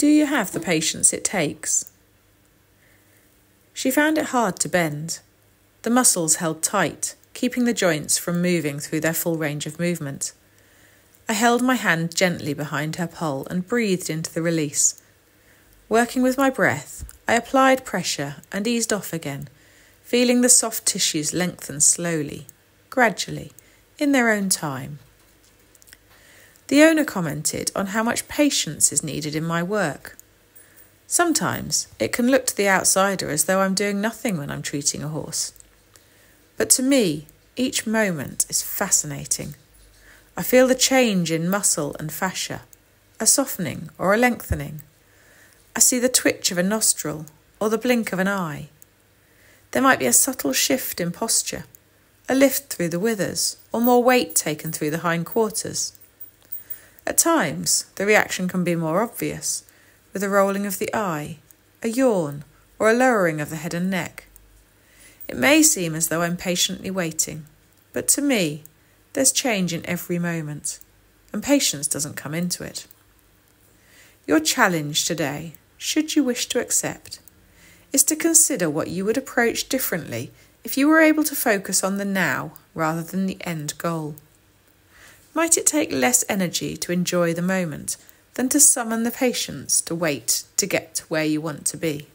Do you have the patience it takes? She found it hard to bend. The muscles held tight, keeping the joints from moving through their full range of movement. I held my hand gently behind her poll and breathed into the release. Working with my breath, I applied pressure and eased off again, feeling the soft tissues lengthen slowly, gradually, in their own time. The owner commented on how much patience is needed in my work. Sometimes it can look to the outsider as though I'm doing nothing when I'm treating a horse. But to me, each moment is fascinating. I feel the change in muscle and fascia, a softening or a lengthening. I see the twitch of a nostril or the blink of an eye. There might be a subtle shift in posture, a lift through the withers, or more weight taken through the hindquarters. At times, the reaction can be more obvious, with a rolling of the eye, a yawn, or a lowering of the head and neck. It may seem as though I'm patiently waiting, but to me, there's change in every moment, and patience doesn't come into it. Your challenge today, should you wish to accept, is to consider what you would approach differently if you were able to focus on the now rather than the end goal. Might it take less energy to enjoy the moment than to summon the patience to wait to get where you want to be?